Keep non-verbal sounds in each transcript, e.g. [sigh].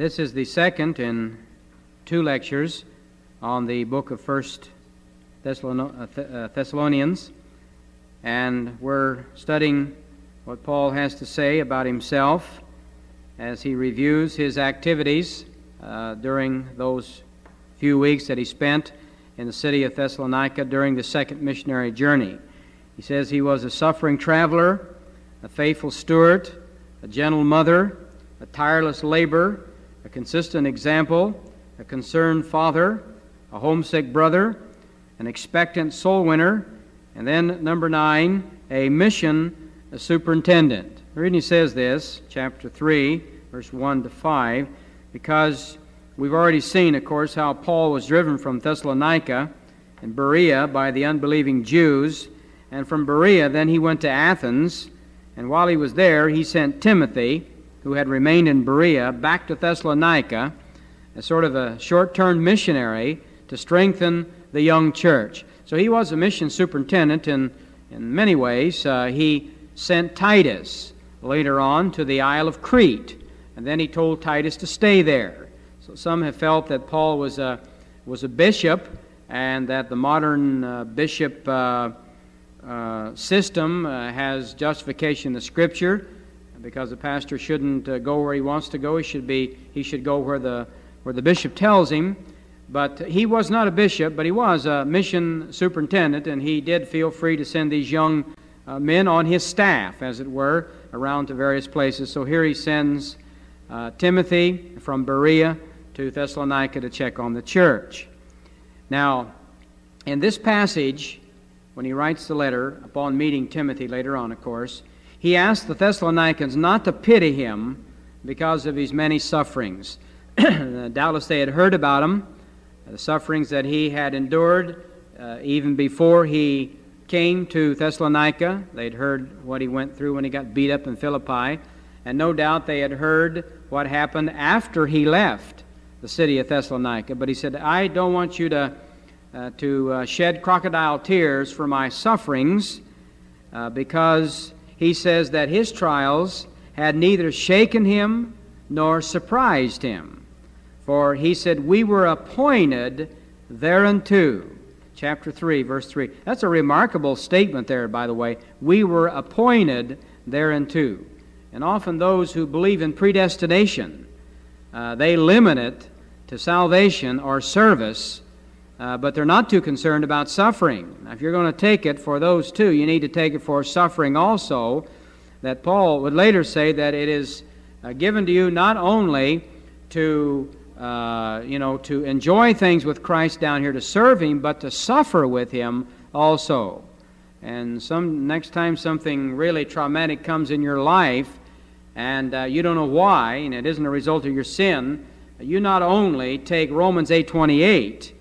This is the second in two lectures on the book of First uh, Thessalonians, and we're studying what Paul has to say about himself as he reviews his activities uh, during those few weeks that he spent in the city of Thessalonica during the second missionary journey. He says he was a suffering traveler, a faithful steward, a gentle mother, a tireless laborer, a consistent example, a concerned father, a homesick brother, an expectant soul winner, and then number nine, a mission a superintendent. The reading says this, chapter 3, verse 1 to 5, because we've already seen, of course, how Paul was driven from Thessalonica and Berea by the unbelieving Jews. And from Berea, then he went to Athens. And while he was there, he sent Timothy, who had remained in Berea, back to Thessalonica as sort of a short term missionary to strengthen the young church. So he was a mission superintendent in, in many ways. Uh, he sent Titus later on to the Isle of Crete and then he told Titus to stay there. So some have felt that Paul was a, was a bishop and that the modern uh, bishop uh, uh, system uh, has justification in the Scripture because the pastor shouldn't uh, go where he wants to go. He should, be, he should go where the, where the bishop tells him. But he was not a bishop, but he was a mission superintendent, and he did feel free to send these young uh, men on his staff, as it were, around to various places. So here he sends uh, Timothy from Berea to Thessalonica to check on the church. Now, in this passage, when he writes the letter, upon meeting Timothy later on, of course, he asked the Thessalonians not to pity him because of his many sufferings. [clears throat] Doubtless they had heard about him, the sufferings that he had endured uh, even before he came to Thessalonica. They'd heard what he went through when he got beat up in Philippi. And no doubt they had heard what happened after he left the city of Thessalonica. But he said, I don't want you to, uh, to uh, shed crocodile tears for my sufferings, uh, because he says that his trials had neither shaken him nor surprised him. For he said, We were appointed thereunto. Chapter 3, verse 3. That's a remarkable statement there, by the way. We were appointed thereunto. And often those who believe in predestination, uh, they limit it to salvation or service, uh, but they're not too concerned about suffering. Now, if you're going to take it for those two, you need to take it for suffering also. That Paul would later say that it is uh, given to you not only to uh, you know to enjoy things with Christ down here to serve Him, but to suffer with Him also. And some next time something really traumatic comes in your life, and uh, you don't know why, and it isn't a result of your sin, you not only take Romans 8:28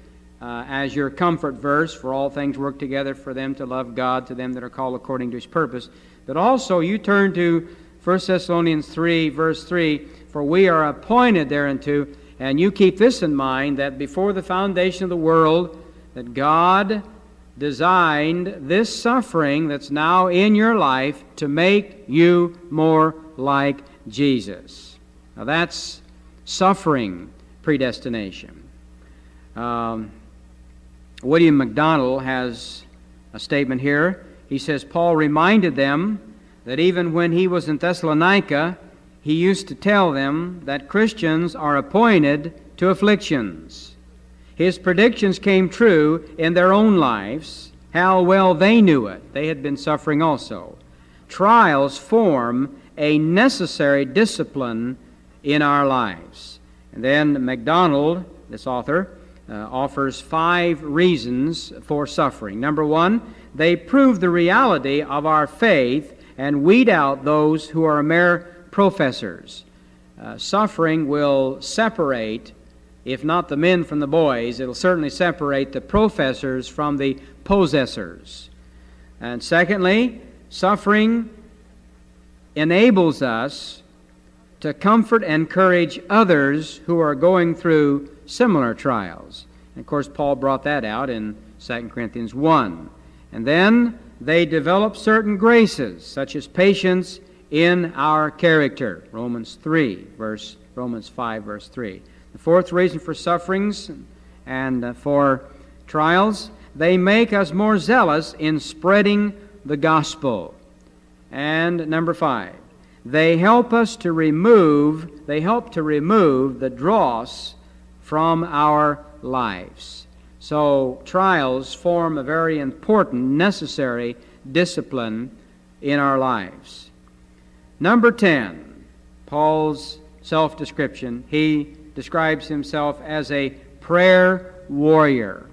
uh, as your comfort verse, for all things work together for them to love God, to them that are called according to His purpose, but also you turn to 1 Thessalonians 3, verse 3, for we are appointed thereunto, and you keep this in mind that before the foundation of the world, that God designed this suffering that's now in your life to make you more like Jesus. Now that's suffering predestination. Um, William MacDonald has a statement here. He says, Paul reminded them that even when he was in Thessalonica, he used to tell them that Christians are appointed to afflictions. His predictions came true in their own lives. How well they knew it. They had been suffering also. Trials form a necessary discipline in our lives. And then MacDonald, this author, uh, offers five reasons for suffering. Number one, they prove the reality of our faith and weed out those who are mere professors. Uh, suffering will separate if not the men from the boys, it'll certainly separate the professors from the possessors. And secondly, suffering enables us to comfort and encourage others who are going through similar trials. And of course, Paul brought that out in 2 Corinthians 1. And then they develop certain graces, such as patience, in our character. Romans 3, verse Romans 5, verse 3. The fourth reason for sufferings and uh, for trials, they make us more zealous in spreading the gospel. And number five, they help us to remove, they help to remove the dross from our lives. So trials form a very important, necessary discipline in our lives. Number 10, Paul's self description. He describes himself as a prayer warrior.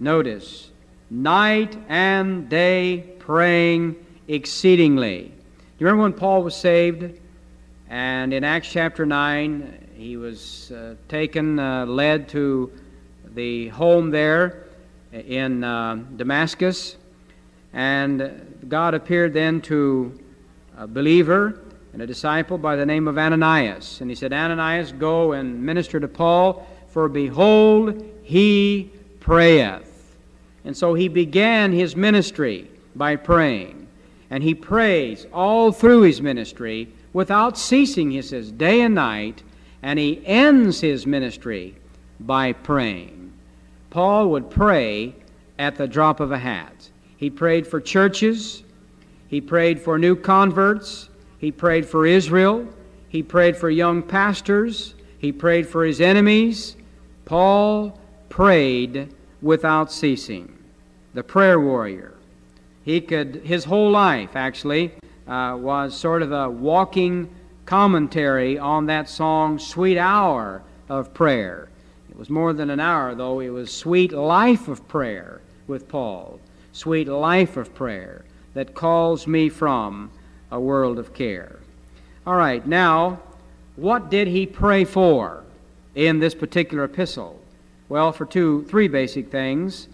Notice, night and day praying exceedingly. Do you remember when Paul was saved? And in Acts chapter 9, he was uh, taken, uh, led to the home there in uh, Damascus. And God appeared then to a believer and a disciple by the name of Ananias. And he said, Ananias, go and minister to Paul, for behold, he prayeth. And so he began his ministry by praying. And he prays all through his ministry without ceasing, he says, day and night. And he ends his ministry by praying. Paul would pray at the drop of a hat. He prayed for churches, he prayed for new converts, he prayed for Israel, he prayed for young pastors, he prayed for his enemies. Paul prayed without ceasing. The prayer warrior. He could, his whole life actually uh, was sort of a walking commentary on that song, Sweet Hour of Prayer. It was more than an hour, though. It was Sweet Life of Prayer with Paul. Sweet Life of Prayer that calls me from a world of care. All right, now, what did he pray for in this particular epistle? Well, for two, three basic things.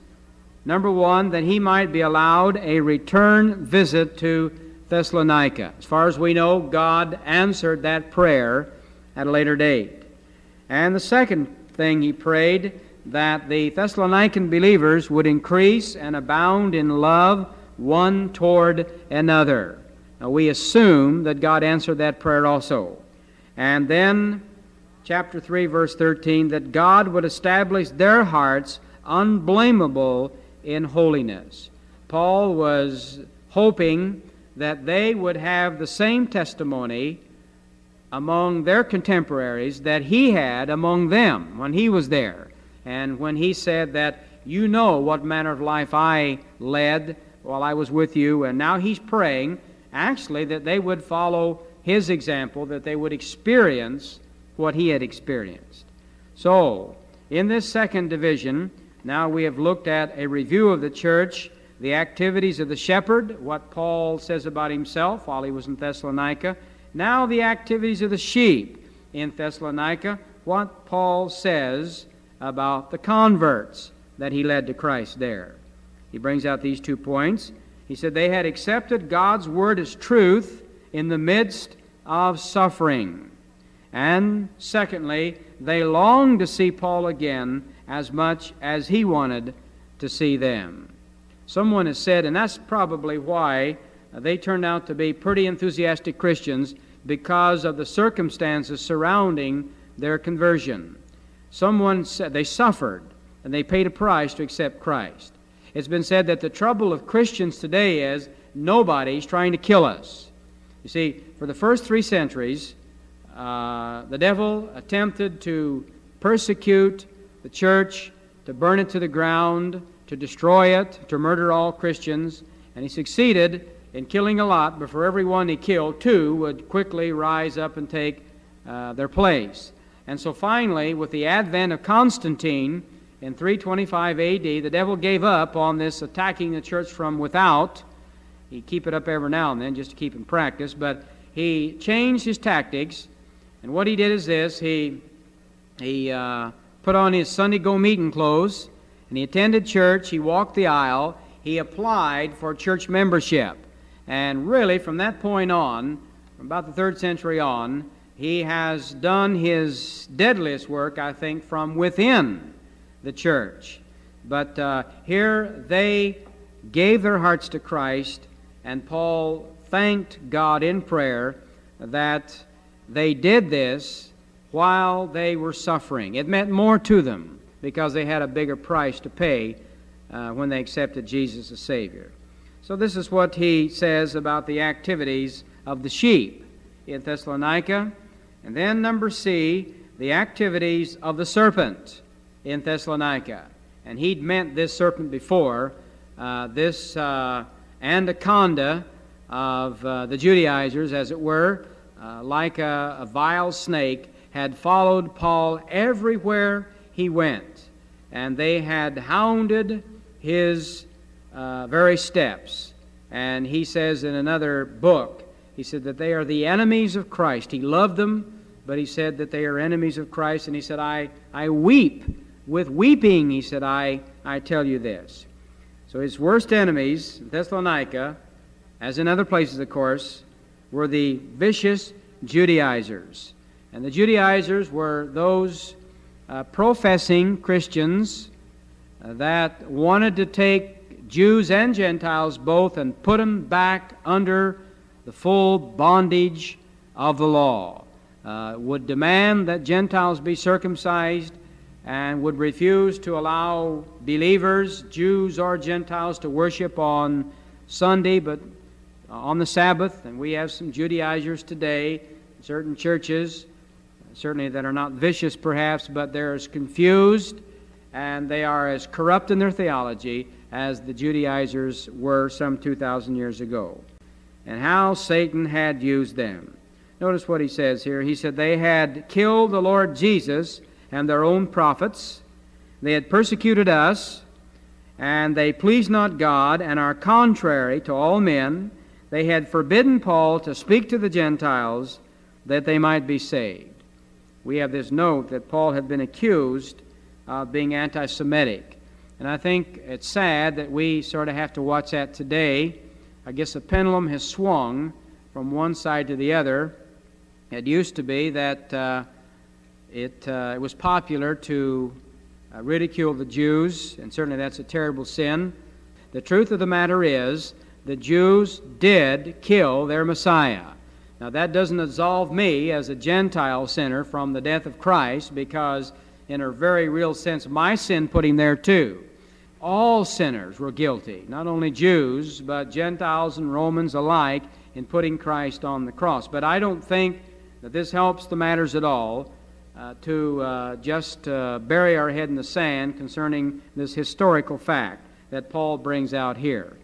Number one, that he might be allowed a return visit to Thessalonica. As far as we know, God answered that prayer at a later date. And the second thing he prayed, that the Thessalonican believers would increase and abound in love one toward another. Now, we assume that God answered that prayer also. And then, chapter 3, verse 13, that God would establish their hearts unblameable in holiness. Paul was hoping that they would have the same testimony among their contemporaries that he had among them when he was there. And when he said that, You know what manner of life I led while I was with you, and now he's praying actually that they would follow his example, that they would experience what he had experienced. So, in this second division, now we have looked at a review of the church the activities of the shepherd, what Paul says about himself while he was in Thessalonica. Now, the activities of the sheep in Thessalonica, what Paul says about the converts that he led to Christ there. He brings out these two points. He said they had accepted God's word as truth in the midst of suffering. And secondly, they longed to see Paul again as much as he wanted to see them. Someone has said, and that's probably why they turned out to be pretty enthusiastic Christians because of the circumstances surrounding their conversion. Someone said they suffered and they paid a price to accept Christ. It's been said that the trouble of Christians today is nobody's trying to kill us. You see, for the first three centuries, uh, the devil attempted to persecute the church, to burn it to the ground, to destroy it, to murder all Christians, and he succeeded in killing a lot, but for every one he killed, two would quickly rise up and take uh, their place. And so finally, with the advent of Constantine in 325 AD, the devil gave up on this attacking the church from without. He'd keep it up every now and then just to keep in practice, but he changed his tactics, and what he did is this he, he uh, put on his Sunday go meeting clothes and he attended church, he walked the aisle, he applied for church membership. And really, from that point on, from about the third century on, he has done his deadliest work, I think, from within the church. But uh, here they gave their hearts to Christ, and Paul thanked God in prayer that they did this while they were suffering. It meant more to them because they had a bigger price to pay uh, when they accepted Jesus as Savior. So, this is what he says about the activities of the sheep in Thessalonica. And then, number C, the activities of the serpent in Thessalonica. And he'd meant this serpent before, uh, this uh, anaconda of uh, the Judaizers, as it were, uh, like a, a vile snake, had followed Paul everywhere he went. And they had hounded his uh, very steps. And he says in another book, he said that they are the enemies of Christ. He loved them, but he said that they are enemies of Christ. And he said, I, I weep with weeping, he said, I, I tell you this. So his worst enemies, Thessalonica, as in other places, of course, were the vicious Judaizers. And the Judaizers were those uh, professing Christians uh, that wanted to take Jews and Gentiles both and put them back under the full bondage of the law, uh, would demand that Gentiles be circumcised and would refuse to allow believers, Jews or Gentiles, to worship on Sunday, but on the Sabbath. And we have some Judaizers today, in certain churches, certainly that are not vicious perhaps, but they're as confused and they are as corrupt in their theology as the Judaizers were some 2,000 years ago. And how Satan had used them. Notice what he says here. He said, They had killed the Lord Jesus and their own prophets. They had persecuted us, and they pleased not God, and are contrary to all men. They had forbidden Paul to speak to the Gentiles that they might be saved. We have this note that Paul had been accused of being anti Semitic. And I think it's sad that we sort of have to watch that today. I guess the pendulum has swung from one side to the other. It used to be that. Uh, it, uh, it was popular to uh, ridicule the Jews, and certainly that's a terrible sin. The truth of the matter is, the Jews did kill their Messiah. Now, that doesn't absolve me as a Gentile sinner from the death of Christ, because, in a very real sense, my sin put him there too. All sinners were guilty, not only Jews, but Gentiles and Romans alike, in putting Christ on the cross. But I don't think that this helps the matters at all uh, to uh, just uh, bury our head in the sand concerning this historical fact that Paul brings out here.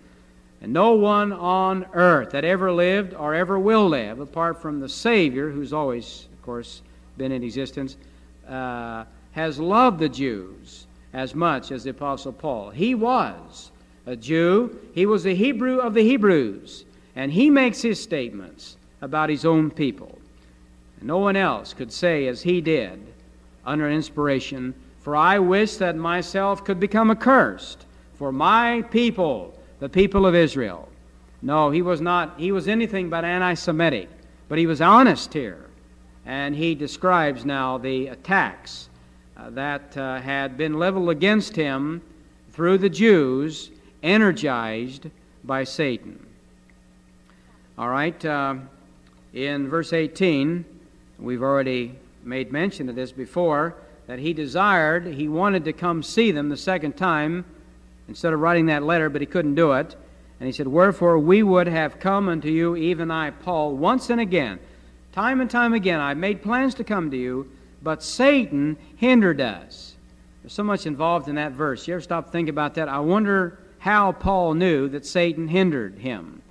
And no one on earth that ever lived or ever will live, apart from the Savior, who's always, of course, been in existence, uh, has loved the Jews as much as the Apostle Paul. He was a Jew, he was a Hebrew of the Hebrews, and he makes his statements about his own people. And No one else could say as he did under inspiration, For I wish that myself could become accursed for my people, the people of Israel. No, he was not, he was anything but anti Semitic, but he was honest here. And he describes now the attacks uh, that uh, had been leveled against him through the Jews, energized by Satan. All right, uh, in verse 18, We've already made mention of this before that he desired, he wanted to come see them the second time instead of writing that letter, but he couldn't do it. And he said, Wherefore we would have come unto you, even I, Paul, once and again. Time and time again, I made plans to come to you, but Satan hindered us. There's so much involved in that verse. You ever stop thinking about that? I wonder how Paul knew that Satan hindered him.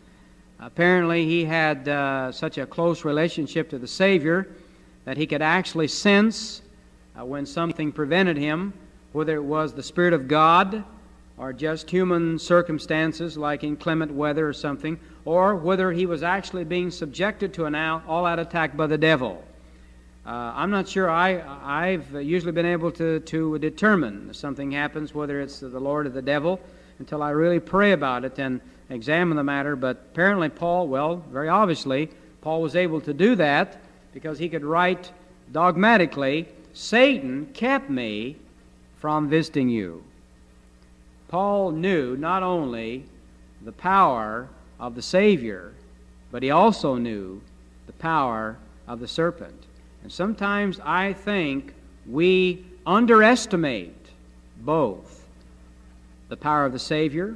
Apparently, he had uh, such a close relationship to the Savior that he could actually sense uh, when something prevented him, whether it was the Spirit of God or just human circumstances like inclement weather or something, or whether he was actually being subjected to an all out attack by the devil. Uh, I'm not sure. I, I've usually been able to, to determine if something happens, whether it's the Lord or the devil, until I really pray about it and examine the matter. But apparently, Paul, well, very obviously, Paul was able to do that because he could write dogmatically Satan kept me from visiting you. Paul knew not only the power of the Savior, but he also knew the power of the serpent. And sometimes I think we underestimate both the power of the Savior,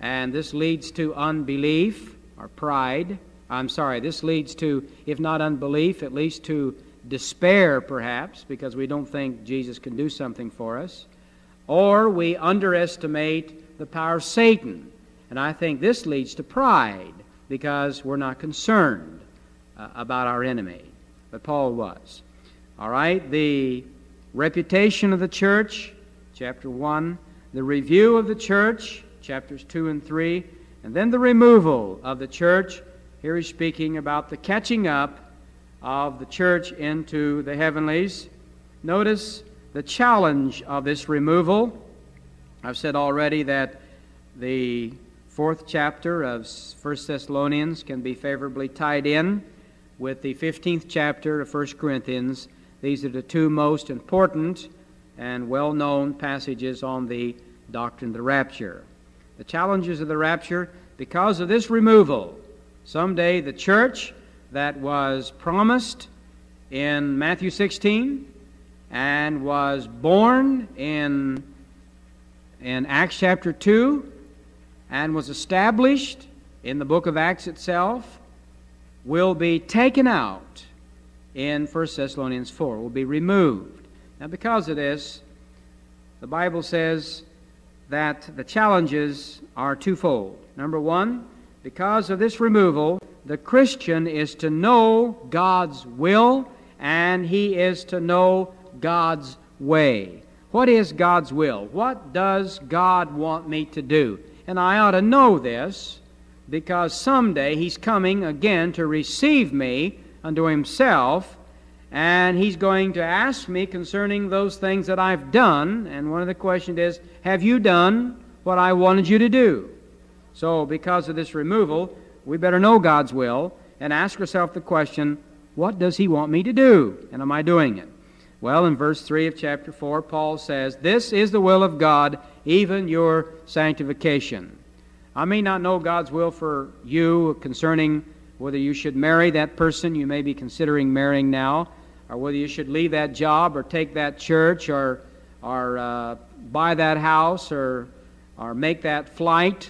and this leads to unbelief or pride. I'm sorry, this leads to, if not unbelief, at least to despair, perhaps, because we don't think Jesus can do something for us. Or we underestimate the power of Satan. And I think this leads to pride because we're not concerned uh, about our enemy. But Paul was. All right, the reputation of the church, chapter 1, the review of the church, chapters 2 and 3, and then the removal of the church. Here he's speaking about the catching up of the church into the heavenlies. Notice the challenge of this removal. I've said already that the fourth chapter of 1 Thessalonians can be favorably tied in with the 15th chapter of 1 Corinthians. These are the two most important and well known passages on the doctrine of the rapture. The challenges of the rapture, because of this removal, someday the church that was promised in Matthew 16 and was born in, in Acts chapter 2 and was established in the book of Acts itself will be taken out in 1 Thessalonians 4, will be removed. Now, because of this, the Bible says that the challenges are twofold. Number one, because of this removal, the Christian is to know God's will and he is to know God's way. What is God's will? What does God want me to do? And I ought to know this because someday He's coming again to receive me unto Himself, and He's going to ask me concerning those things that I've done. And one of the questions is, Have you done what I wanted you to do? So, because of this removal, we better know God's will and ask ourselves the question, What does He want me to do? And am I doing it? Well, in verse 3 of chapter 4, Paul says, This is the will of God, even your sanctification. I may not know God's will for you concerning whether you should marry that person you may be considering marrying now, or whether you should leave that job or take that church or, or uh, buy that house or, or make that flight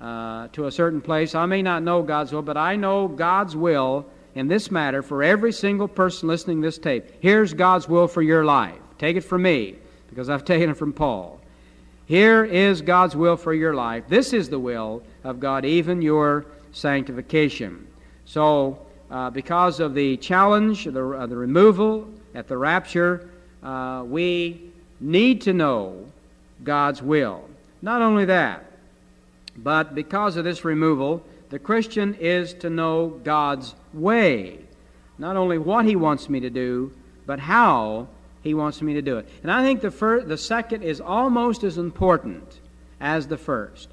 uh, to a certain place. I may not know God's will, but I know God's will in this matter for every single person listening this tape. Here's God's will for your life. Take it from me, because I've [laughs] taken it from Paul. Here is God's will for your life. This is the will of God, even your sanctification. So, uh, because of the challenge, the, uh, the removal at the rapture, uh, we need to know God's will. Not only that, but because of this removal, the Christian is to know God's way. Not only what He wants me to do, but how He wants me to do it. And I think the, the second is almost as important as the first.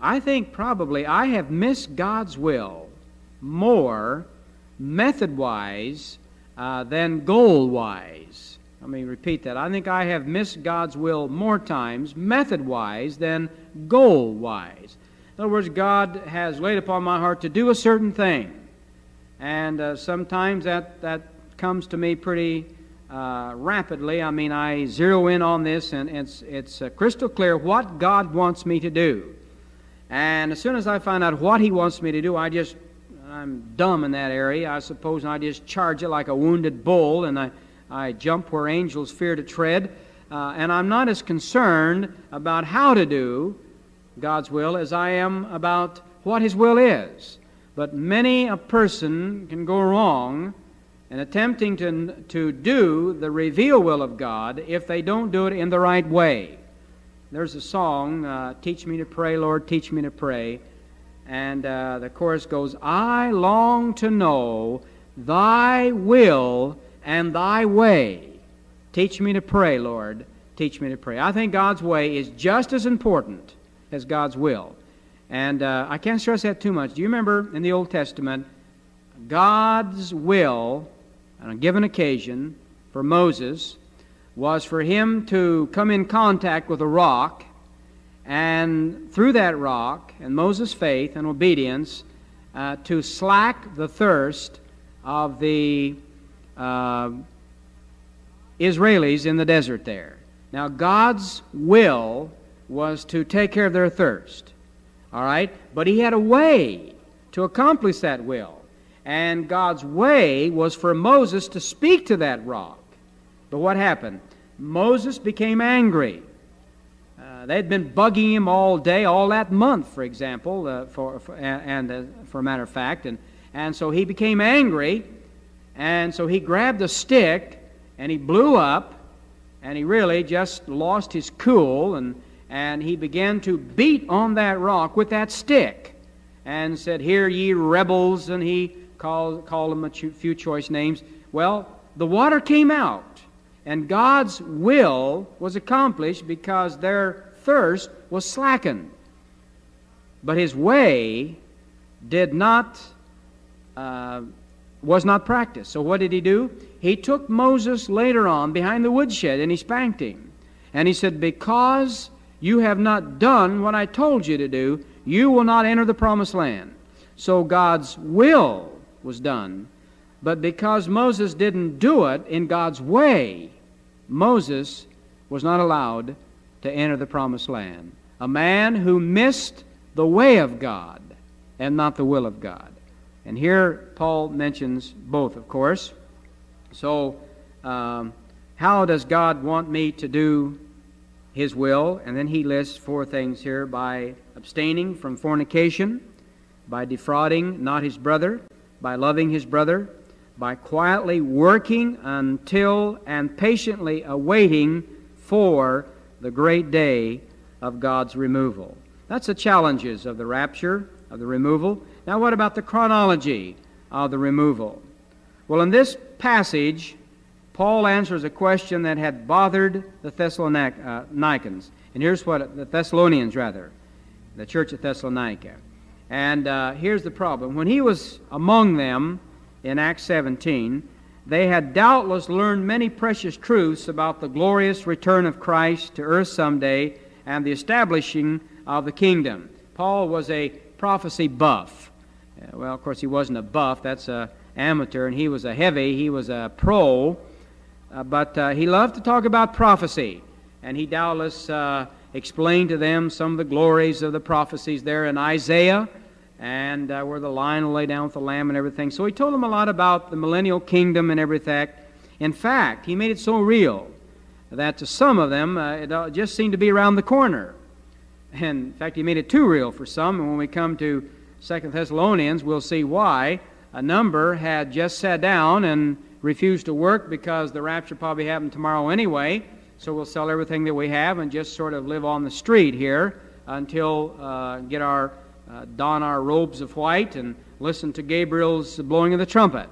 I think probably I have missed God's will more method wise uh, than goal wise. Let me repeat that. I think I have missed God's will more times method wise than goal wise. In other words, God has laid upon my heart to do a certain thing. And uh, sometimes that, that comes to me pretty uh, rapidly. I mean, I zero in on this, and it's, it's uh, crystal clear what God wants me to do. And as soon as I find out what He wants me to do, I just, I'm dumb in that area, I suppose, and I just charge it like a wounded bull, and I, I jump where angels fear to tread. Uh, and I'm not as concerned about how to do God's will as I am about what His will is. But many a person can go wrong in attempting to, to do the revealed will of God if they don't do it in the right way. There's a song, uh, Teach Me to Pray, Lord, Teach Me to Pray. And uh, the chorus goes, I long to know Thy will and Thy way. Teach me to pray, Lord. Teach me to pray. I think God's way is just as important as God's will. And uh, I can't stress that too much. Do you remember in the Old Testament, God's will on a given occasion for Moses was for him to come in contact with a rock, and through that rock and Moses' faith and obedience, uh, to slack the thirst of the uh, Israelis in the desert there. Now, God's will was to take care of their thirst. All right? But He had a way to accomplish that will. And God's way was for Moses to speak to that rock. But what happened? Moses became angry. Uh, they'd been bugging him all day, all that month, for example, uh, for, for, and uh, for a matter of fact. And, and so he became angry, and so he grabbed a stick and he blew up, and he really just lost his cool, and, and he began to beat on that rock with that stick and said, Hear ye rebels, and he called, called them a few choice names. Well, the water came out, and God's will was accomplished because their thirst was slackened. But his way did not, uh, was not practiced. So what did he do? He took Moses later on behind the woodshed and he spanked him. And he said, Because you have not done what I told you to do, you will not enter the promised land. So God's will was done. But because Moses didn't do it in God's way, Moses was not allowed to enter the promised land. A man who missed the way of God and not the will of God. And here Paul mentions both, of course. So, um, how does God want me to do his will? And then he lists four things here by abstaining from fornication, by defrauding not his brother, by loving his brother, by quietly working until and patiently awaiting for the great day of God's removal. That's the challenges of the rapture, of the removal. Now, what about the chronology of the removal? Well, in this passage, Paul answers a question that had bothered the Thessalonians. Uh, and here's what the Thessalonians, rather, the church of Thessalonica. And uh, here's the problem. When he was among them in Acts 17, they had doubtless learned many precious truths about the glorious return of Christ to earth someday and the establishing of the kingdom. Paul was a prophecy buff. Uh, well, of course, he wasn't a buff, that's a amateur, and he was a heavy, he was a pro, but uh, he loved to talk about prophecy, and he doubtless uh, explained to them some of the glories of the prophecies there in Isaiah and uh, where the lion will lay down with the lamb and everything. So he told them a lot about the millennial kingdom and everything. In fact, he made it so real that to some of them uh, it uh, just seemed to be around the corner. And in fact, he made it too real for some. And when we come to Second Thessalonians, we'll see why a number had just sat down and refused to work because the rapture probably happened tomorrow anyway. So we'll sell everything that we have and just sort of live on the street here until uh, get our uh, don our robes of white and listen to Gabriel's blowing of the trumpet.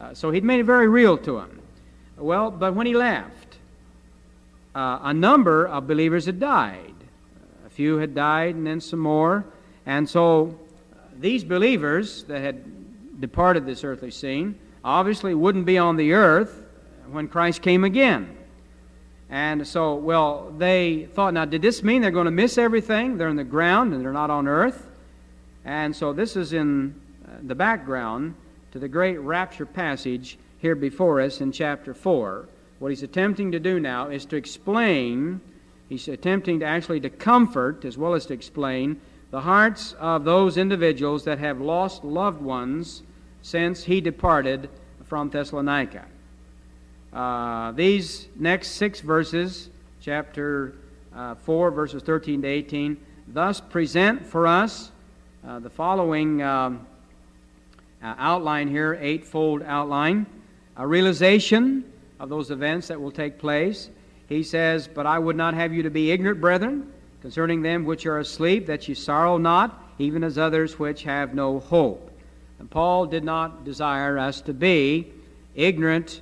Uh, so he'd made it very real to him. Well, but when he left, uh, a number of believers had died. A few had died, and then some more. And so these believers that had departed this earthly scene obviously wouldn't be on the earth when Christ came again. And so, well, they thought, now, did this mean they're going to miss everything? They're in the ground and they're not on earth? And so this is in uh, the background to the great rapture passage here before us in chapter 4. What he's attempting to do now is to explain, he's attempting to actually to comfort as well as to explain the hearts of those individuals that have lost loved ones since he departed from Thessalonica. Uh, these next six verses, chapter uh, 4, verses 13 to 18, thus present for us uh, the following um, uh, outline here, eightfold outline, a realization of those events that will take place. He says, But I would not have you to be ignorant, brethren, concerning them which are asleep, that ye sorrow not, even as others which have no hope. And Paul did not desire us to be ignorant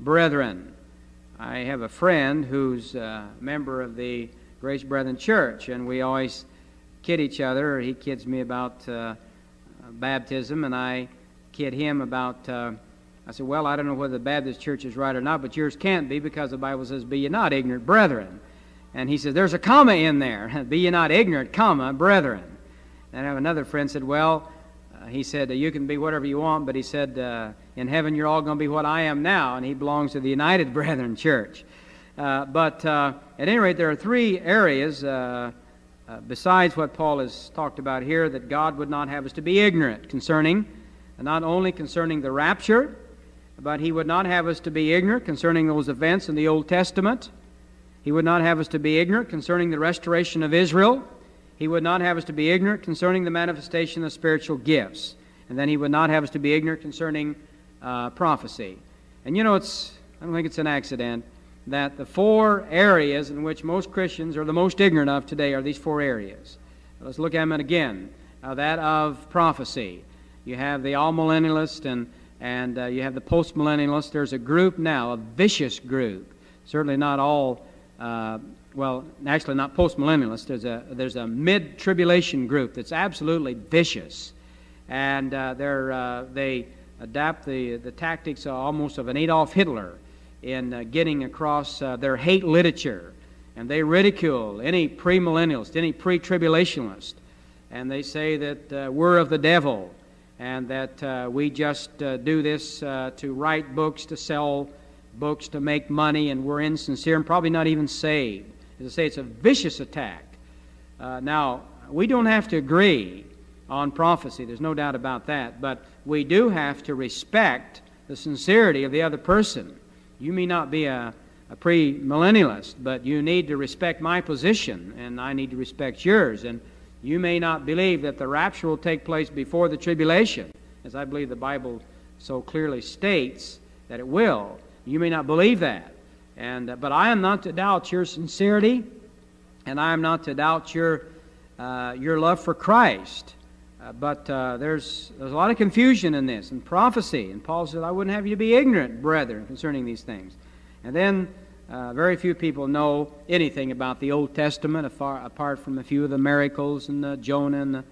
brethren. I have a friend who's a member of the Grace Brethren Church, and we always kid each other. He kids me about uh, baptism, and I kid him about. Uh, I said, Well, I don't know whether the Baptist church is right or not, but yours can't be because the Bible says, Be ye not ignorant, brethren. And he says, There's a comma in there. [laughs] be ye not ignorant, comma, brethren. And I have another friend said, Well, he said, You can be whatever you want, but he said, uh, In heaven you're all going to be what I am now. And he belongs to the United [laughs] Brethren Church. Uh, but uh, at any rate, there are three areas uh, besides what Paul has talked about here that God would not have us to be ignorant concerning, not only concerning the rapture, but he would not have us to be ignorant concerning those events in the Old Testament. He would not have us to be ignorant concerning the restoration of Israel. He would not have us to be ignorant concerning the manifestation of spiritual gifts. And then he would not have us to be ignorant concerning uh, prophecy. And you know, it's, I don't think it's an accident that the four areas in which most Christians are the most ignorant of today are these four areas. Let's look at them again. Uh, that of prophecy. You have the amillennialist and, and uh, you have the post-millennialist. There's a group now, a vicious group. Certainly not all, uh, well, actually not post-millennialist. There's a, there's a mid-tribulation group that's absolutely vicious. And uh, they're, uh, they adapt the, the tactics almost of an Adolf Hitler in uh, getting across uh, their hate literature. And they ridicule any premillennialist, any pre tribulationist. And they say that uh, we're of the devil and that uh, we just do this to write books, to sell books, to make money, and we're insincere and probably not even saved. As I say, it's a vicious attack. Uh, now, we don't have to agree on prophecy, there's no doubt about that, but we do have to respect the sincerity of the other person. You may not be a, a premillennialist, but you need to respect my position, and I need to respect yours. And you may not believe that the rapture will take place before the tribulation, as I believe the Bible so clearly states that it will. You may not believe that. And, uh, but I am not to doubt your sincerity, and I am not to doubt your, uh, your love for Christ. Uh, but uh, there's, there's a lot of confusion in this and prophecy. And Paul said, I wouldn't have you to be ignorant, brethren, concerning these things. And then uh, very few people know anything about the Old Testament afar, apart from a few of the miracles and the Jonah and, the,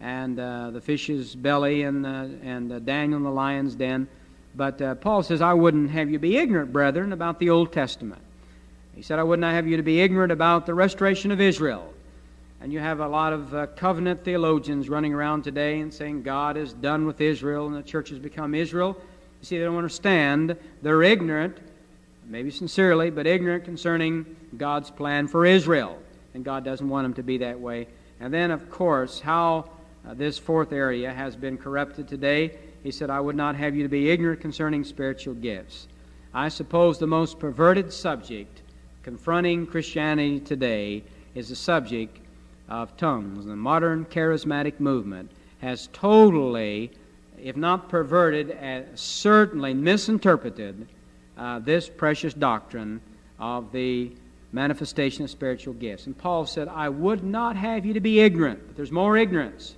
and the fish's belly and, and Daniel in the lion's den. But uh, Paul says, I wouldn't have you be ignorant, brethren, about the Old Testament. He said, I would not have you to be ignorant about the restoration of Israel. And you have a lot of uh, covenant theologians running around today and saying God is done with Israel and the church has become Israel. You see, they don't understand. They're ignorant, maybe sincerely, but ignorant concerning God's plan for Israel. And God doesn't want them to be that way. And then, of course, how uh, this fourth area has been corrupted today. He said, I would not have you to be ignorant concerning spiritual gifts. I suppose the most perverted subject confronting Christianity today is the subject of tongues. The modern charismatic movement has totally, if not perverted, uh, certainly misinterpreted uh, this precious doctrine of the manifestation of spiritual gifts. And Paul said, I would not have you to be ignorant, but there's more ignorance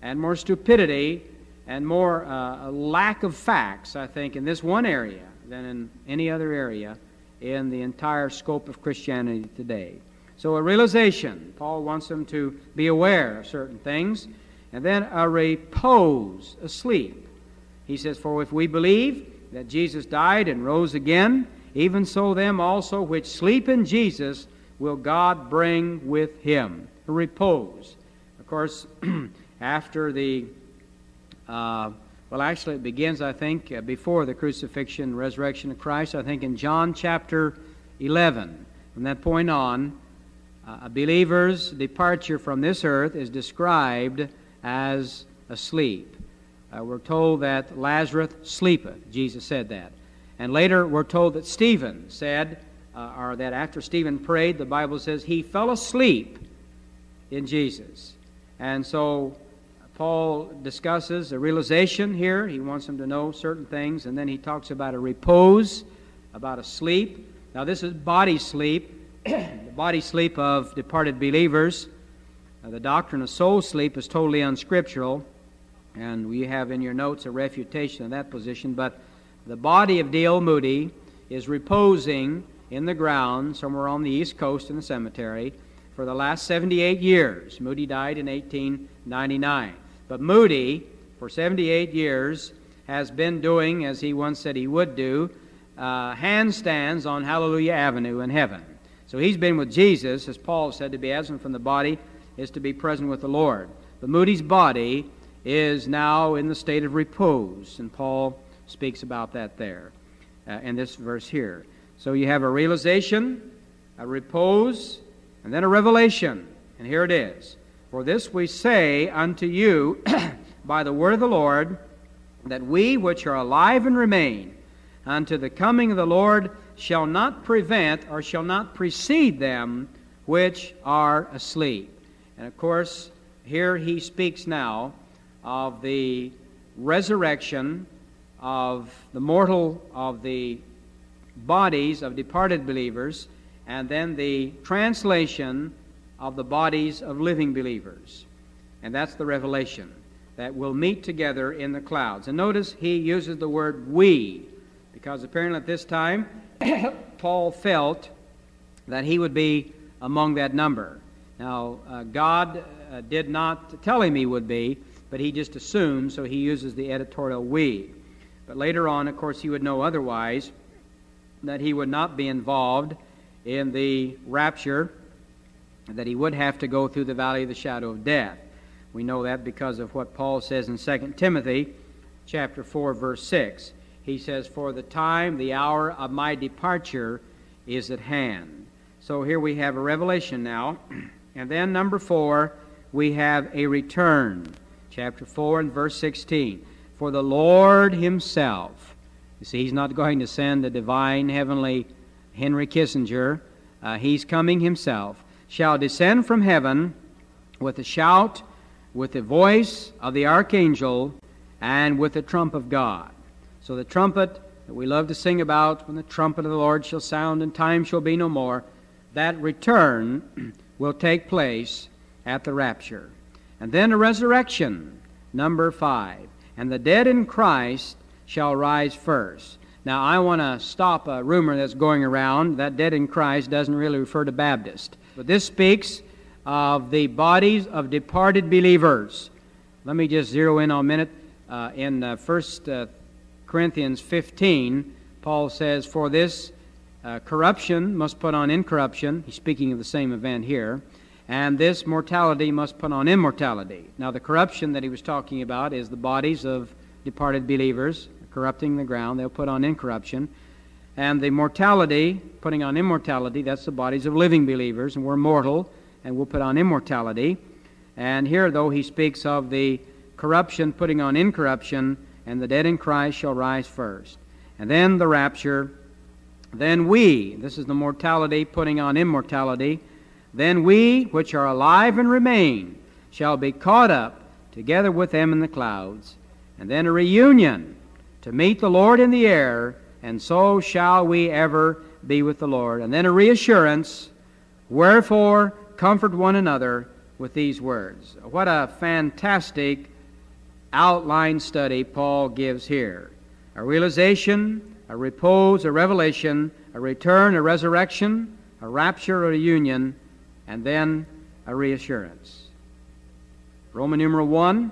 and more stupidity and more uh, lack of facts, I think, in this one area than in any other area in the entire scope of Christianity today. So, a realization. Paul wants them to be aware of certain things. And then a repose, a sleep. He says, For if we believe that Jesus died and rose again, even so them also which sleep in Jesus will God bring with him. A repose. Of course, [clears throat] after the, uh, well, actually, it begins, I think, uh, before the crucifixion, resurrection of Christ. I think in John chapter 11. From that point on, a believer's departure from this earth is described as asleep. Uh, we're told that Lazarus sleepeth. Jesus said that. And later we're told that Stephen said, uh, or that after Stephen prayed, the Bible says he fell asleep in Jesus. And so Paul discusses a realization here. He wants them to know certain things. And then he talks about a repose, about a sleep. Now, this is body sleep [clears throat] the body sleep of departed believers. Uh, the doctrine of soul sleep is totally unscriptural, and we have in your notes a refutation of that position. But the body of D.L. Moody is reposing in the ground somewhere on the east coast in the cemetery for the last 78 years. Moody died in 1899. But Moody, for 78 years, has been doing, as he once said he would do, uh, handstands on Hallelujah Avenue in heaven. So he's been with Jesus, as Paul said, to be absent from the body is to be present with the Lord. But Moody's body is now in the state of repose, and Paul speaks about that there uh, in this verse here. So you have a realization, a repose, and then a revelation. And here it is. For this we say unto you [clears throat] by the word of the Lord, that we which are alive and remain unto the coming of the Lord shall not prevent or shall not precede them which are asleep. And of course, here he speaks now of the resurrection of the mortal of the bodies of departed believers and then the translation of the bodies of living believers. And that's the revelation that will meet together in the clouds. And notice he uses the word we, because apparently at this time [coughs] Paul felt that he would be among that number. Now, uh, God uh, did not tell him he would be, but he just assumed, so he uses the editorial we. But later on, of course, he would know otherwise that he would not be involved in the rapture, that he would have to go through the valley of the shadow of death. We know that because of what Paul says in 2 Timothy chapter 4 verse 6. He says, "For the time, the hour of my departure is at hand." So here we have a revelation now. [clears throat] And then number 4, we have a return. Chapter 4 and verse 16. For the Lord himself, you see, he's not going to send the divine heavenly Henry Kissinger. Uh, he's coming himself, shall descend from heaven with a shout, with the voice of the archangel, and with the trump of God. So the trumpet that we love to sing about, when the trumpet of the Lord shall sound and time shall be no more, that return [clears throat] will take place at the rapture. And then a resurrection, number five. And the dead in Christ shall rise first. Now, I want to stop a rumor that's going around that dead in Christ doesn't really refer to Baptist. But this speaks of the bodies of departed believers. Let me just zero in on a minute. Uh, in uh, 1 uh, Corinthians 15, Paul says, For this uh, corruption must put on incorruption. He's speaking of the same event here. And this mortality must put on immortality. Now, the corruption that he was talking about is the bodies of departed believers corrupting the ground. They'll put on incorruption. And the mortality, putting on immortality, that's the bodies of living believers, and we're mortal, and we'll put on immortality. And here, though, he speaks of the corruption putting on incorruption, and the dead in Christ shall rise first. And then the rapture. Then we, this is the mortality putting on immortality, then we, which are alive and remain, shall be caught up together with them in the clouds. And then a reunion to meet the Lord in the air, and so shall we ever be with the Lord. And then a reassurance, wherefore comfort one another with these words. What a fantastic outline study Paul gives here. A realization, a repose, a revelation, a return, a resurrection, a rapture, a reunion, and then a reassurance. Roman numeral 1,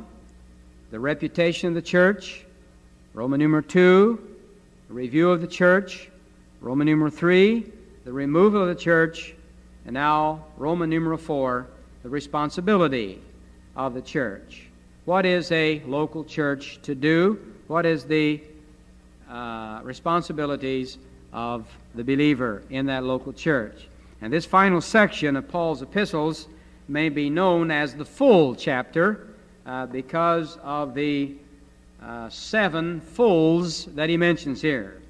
the reputation of the church, Roman numeral 2, the review of the church. Roman numeral 3, the removal of the church. And now, Roman numeral 4, the responsibility of the church. What is a local church to do? What is the uh, responsibilities of the believer in that local church? And this final section of Paul's epistles may be known as the full chapter uh, because of the uh, seven fulls that he mentions here.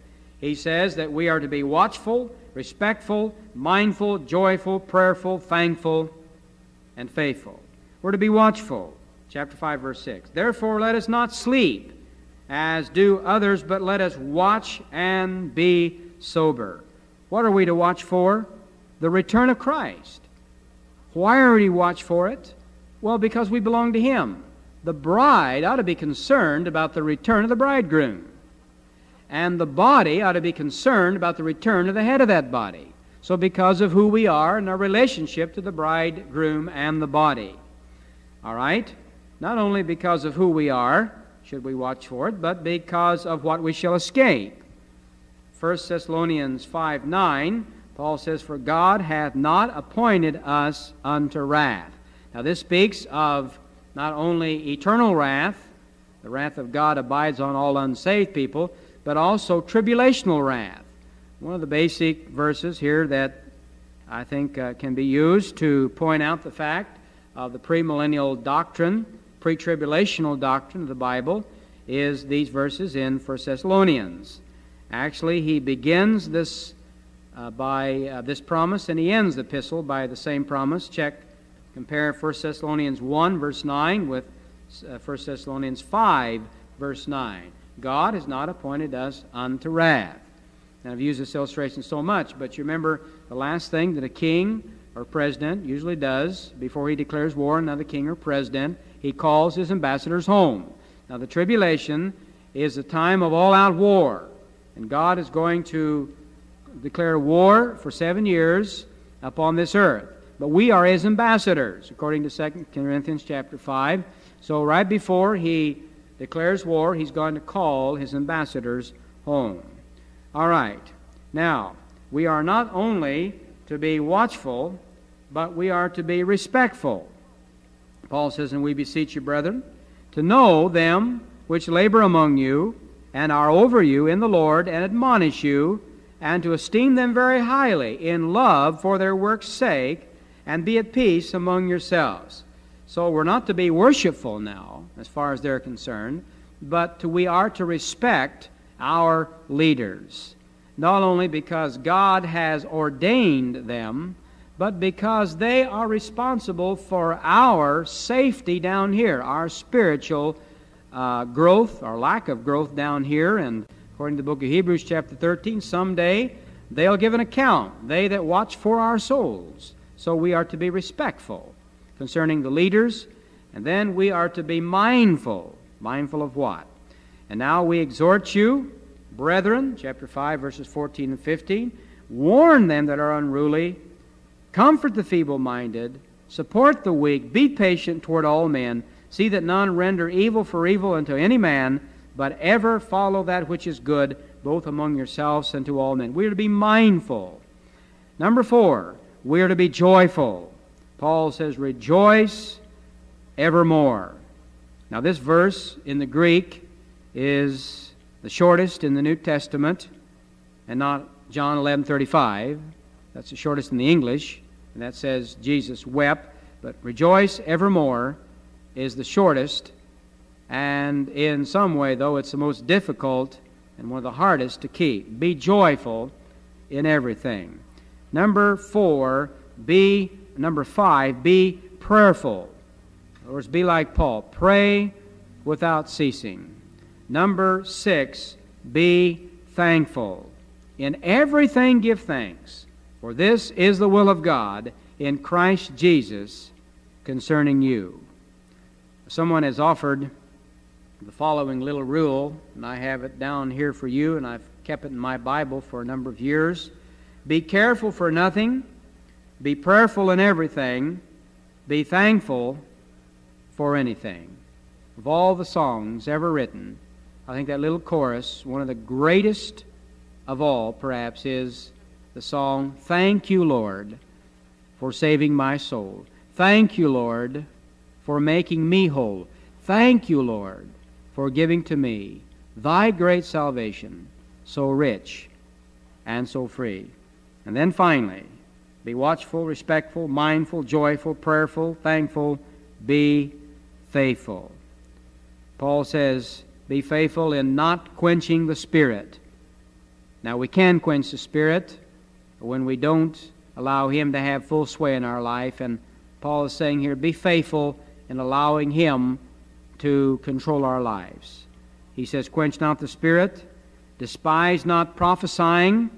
He says that we are to be watchful, respectful, mindful, joyful, prayerful, thankful, and faithful. We're to be watchful. Chapter 5, verse 6. Therefore, let us not sleep as do others, but let us watch and be sober. What are we to watch for? The return of Christ. Why are we to watch for it? Well, because we belong to Him the bride ought to be concerned about the return of the bridegroom. And the body ought to be concerned about the return of the head of that body. So, because of who we are and our relationship to the bridegroom and the body. All right? Not only because of who we are, should we watch for it, but because of what we shall escape. 1 Thessalonians 5 9, Paul says, For God hath not appointed us unto wrath. Now, this speaks of not only eternal wrath, the wrath of God abides on all unsaved people, but also tribulational wrath. One of the basic verses here that I think uh, can be used to point out the fact of the premillennial doctrine, pre tribulational doctrine of the Bible, is these verses in 1 Thessalonians. Actually, he begins this uh, by uh, this promise and he ends the epistle by the same promise. Check, compare 1 Thessalonians 1, verse 9, with uh, 1 Thessalonians 5, verse 9. God has not appointed us unto wrath. Now, I've used this illustration so much, but you remember the last thing that a king or president usually does before he declares war on another king or president, he calls his ambassadors home. Now, the tribulation is a time of all out war, and God is going to declare war for seven years upon this earth. But we are his ambassadors, according to 2 Corinthians chapter 5. So, right before he declares war, he's going to call his ambassadors home. All right. Now, we are not only to be watchful, but we are to be respectful. Paul says, And we beseech you, brethren, to know them which labor among you and are over you in the Lord and admonish you, and to esteem them very highly in love for their work's sake, and be at peace among yourselves. So we're not to be worshipful now, as far as they're concerned, but to, we are to respect our leaders. Not only because God has ordained them, but because they are responsible for our safety down here, our spiritual uh, growth, our lack of growth down here. And according to the book of Hebrews, chapter 13, someday they'll give an account, they that watch for our souls. So we are to be respectful concerning the leaders, and then we are to be mindful. Mindful of what? And now we exhort you, brethren, chapter 5, verses 14 and 15, warn them that are unruly, comfort the feeble minded, support the weak, be patient toward all men, see that none render evil for evil unto any man, but ever follow that which is good, both among yourselves and to all men. We are to be mindful. Number four, we are to be joyful. Paul says, Rejoice evermore. Now, this verse in the Greek is the shortest in the New Testament and not John 11 35. That's the shortest in the English, and that says Jesus wept. But rejoice evermore is the shortest, and in some way, though, it's the most difficult and one of the hardest to keep. Be joyful in everything. Number four, be number five, be prayerful. In other words, be like Paul. Pray without ceasing. Number six, be thankful. In everything give thanks, for this is the will of God in Christ Jesus concerning you. Someone has offered the following little rule, and I have it down here for you, and I've kept it in my Bible for a number of years. Be careful for nothing be prayerful in everything. Be thankful for anything. Of all the songs ever written, I think that little chorus, one of the greatest of all, perhaps, is the song, Thank You, Lord, for saving my soul. Thank you, Lord, for making me whole. Thank you, Lord, for giving to me thy great salvation, so rich and so free. And then finally, be watchful, respectful, mindful, joyful, prayerful, thankful. Be faithful. Paul says, Be faithful in not quenching the Spirit. Now, we can quench the Spirit when we don't allow Him to have full sway in our life. And Paul is saying here, Be faithful in allowing Him to control our lives. He says, Quench not the Spirit, despise not prophesying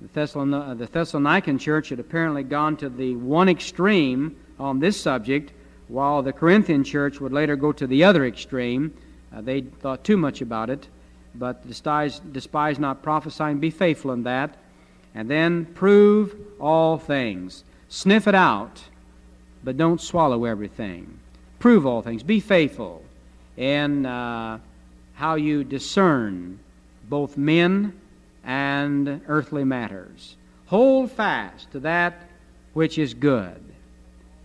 the, Thessalon- the Thessalonican church had apparently gone to the one extreme on this subject, while the Corinthian church would later go to the other extreme. Uh, they thought too much about it, but despise, despise not prophesying, be faithful in that. And then prove all things. Sniff it out, but don't swallow everything. Prove all things. Be faithful in uh, how you discern both men and earthly matters. Hold fast to that which is good,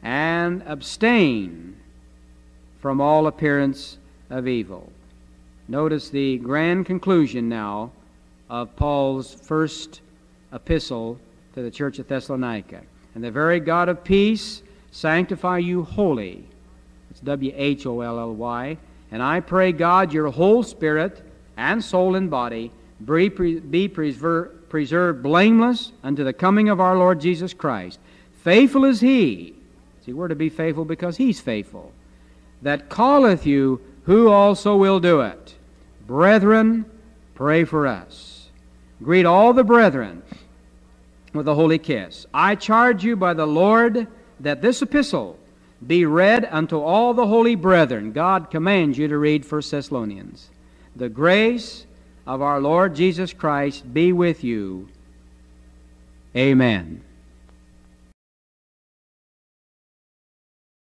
and abstain from all appearance of evil. Notice the grand conclusion now of Paul's first epistle to the church of Thessalonica. And the very God of peace sanctify you wholly. It's W H O L L Y. And I pray, God, your whole spirit and soul and body be, preserved blameless unto the coming of our Lord Jesus Christ. Faithful is He. See, we're to be faithful because He's faithful. That calleth you who also will do it. Brethren, pray for us. Greet all the brethren with a holy kiss. I charge you by the Lord that this epistle be read unto all the holy brethren. God commands you to read 1 Thessalonians. The grace of our Lord Jesus Christ be with you. Amen.